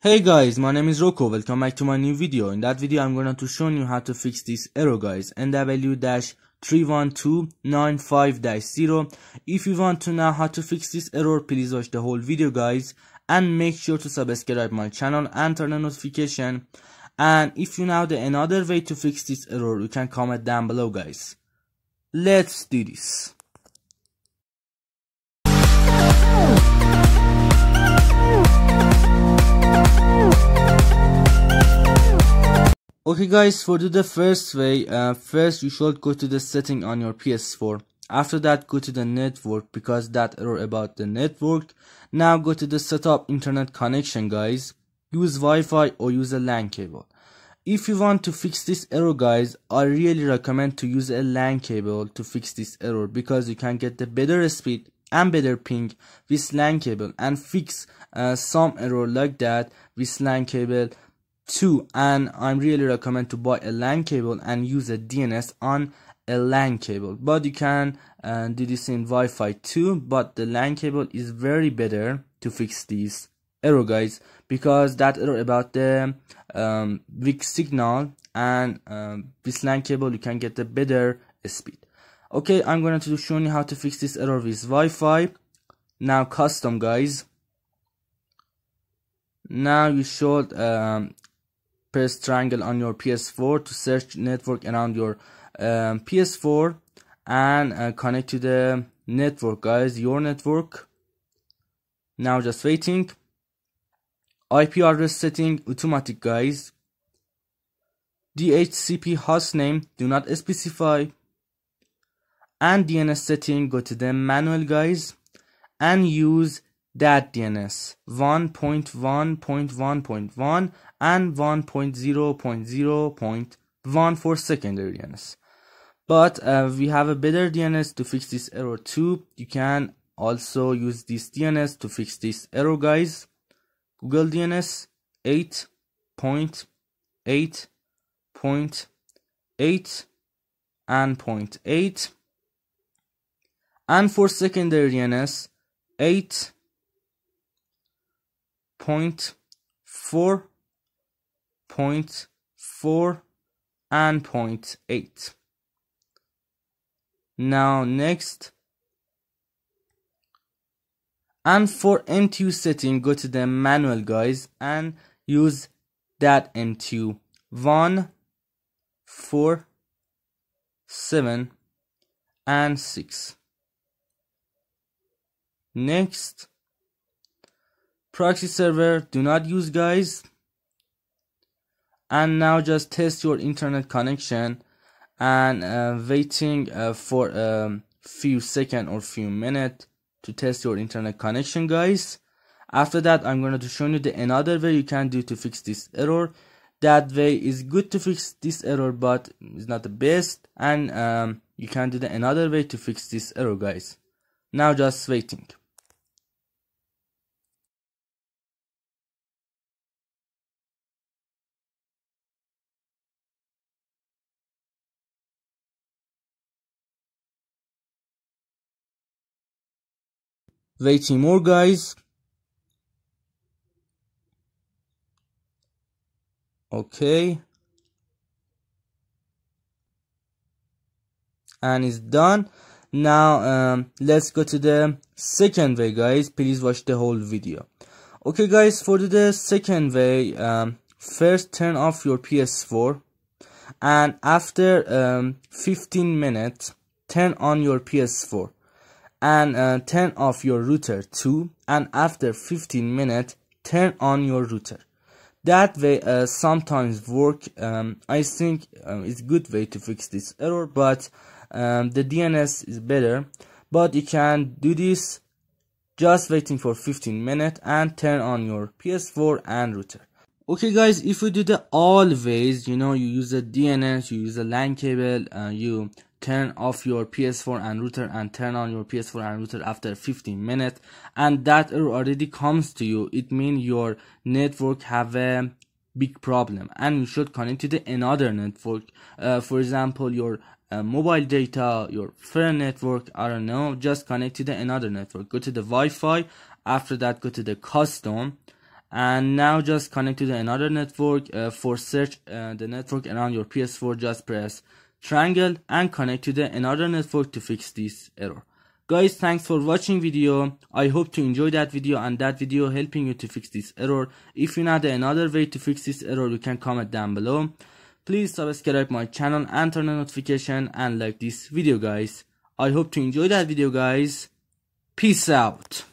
Hey guys, my name is Rocco, welcome back to my new video. In that video I'm going to show you how to fix this error guys, NW-31295-0. If you want to know how to fix this error, please watch the whole video guys and make sure to subscribe my channel and turn on notification. And if you know the another way to fix this error, you can comment down below guys. Let's do this. Okay guys, for the first way, uh, first you should go to the setting on your PS4. After that, go to the network because that error about the network. Now go to the setup internet connection guys. Use Wi-Fi or use a LAN cable. If you want to fix this error guys, I really recommend to use a LAN cable to fix this error because you can get the better speed and better ping with LAN cable and fix uh, some error like that with LAN cable too and I'm really recommend to buy a LAN cable and use a DNS on a LAN cable. But you can uh, do this in Wi-Fi too but the LAN cable is very better to fix these error guys because that error about the um, weak signal and um, this LAN cable you can get a better speed. Okay I'm going to show you how to fix this error with Wi-Fi. Now custom guys. Now you should um, press triangle on your PS4 to search network around your um, PS4 and uh, connect to the network guys your network. Now just waiting. IP address setting automatic guys. DHCP host name do not specify. And DNS setting go to the manual guys and use that DNS 1.1.1.1 and 1.0.0.1 for secondary DNS. But uh, we have a better DNS to fix this error too. You can also use this DNS to fix this error guys. Google DNS 8.8.8 and 0.8 and for secondary DNS 8 point four point four and point eight. Now next. And for MTU setting go to the manual guys and use that MTU 1 4 7 and 6 next proxy server do not use guys. And now just test your internet connection and uh, waiting uh, for a um, few second or few minute to test your internet connection guys. After that i'm going to show you the another way you can do to fix this error. That way is good to fix this error but it's not the best. And um, you can do the another way to fix this error guys. Now just waiting waiting more guys. Okay. And it's done. Now um, let's go to the second way guys. Please watch the whole video. Okay guys for the second way um, first turn off your ps4 and after um, 15 minutes turn on your ps4 and uh, turn off your router too and after 15 minutes turn on your router. That way uh, sometimes work um, I think um, it's good way to fix this error but um, the DNS is better. But you can do this just waiting for 15 minutes and turn on your PS4 and router. Okay guys if you do the always you know you use a DNS you use a LAN cable uh, you turn off your PS4 and router and turn on your PS4 and router after 15 minutes. And that error already comes to you. It means your network have a big problem. And you should connect to the another network. Uh, for example your uh, mobile data your phone network i don't know. Just connect to the another network. Go to the wi-fi. After that go to the custom. And now just connect to the another network. Uh, for search uh, the network around your ps4 just press triangle and connect to the another network to fix this error. Guys thanks for watching video. I hope to enjoy that video and that video helping you to fix this error. If you know another way to fix this error you can comment down below. Please subscribe my channel and turn on notification and like this video guys. I hope to enjoy that video guys. Peace out